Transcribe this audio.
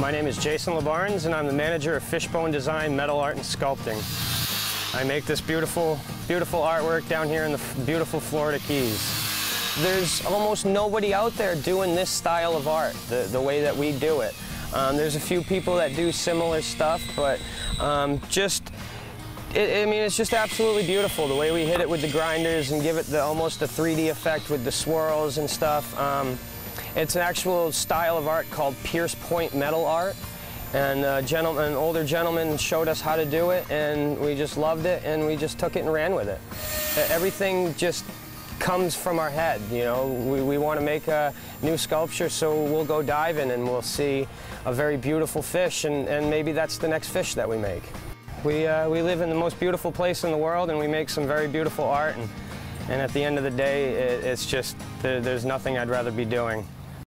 My name is Jason LeBarnes, and I'm the manager of Fishbone Design Metal Art and Sculpting. I make this beautiful, beautiful artwork down here in the beautiful Florida Keys. There's almost nobody out there doing this style of art, the, the way that we do it. Um, there's a few people that do similar stuff, but um, just, it, I mean, it's just absolutely beautiful the way we hit it with the grinders and give it the, almost a 3D effect with the swirls and stuff. Um, it's an actual style of art called Pierce Point metal art. And a gentleman, an older gentleman showed us how to do it, and we just loved it, and we just took it and ran with it. Everything just comes from our head, you know. We, we want to make a new sculpture, so we'll go diving and we'll see a very beautiful fish, and, and maybe that's the next fish that we make. We, uh, we live in the most beautiful place in the world, and we make some very beautiful art, and, and at the end of the day, it, it's just, there, there's nothing I'd rather be doing.